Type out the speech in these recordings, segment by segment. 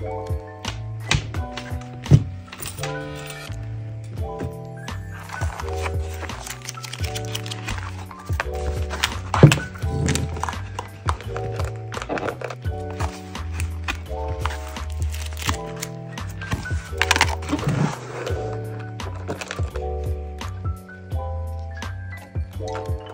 you Bye.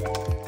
Bye.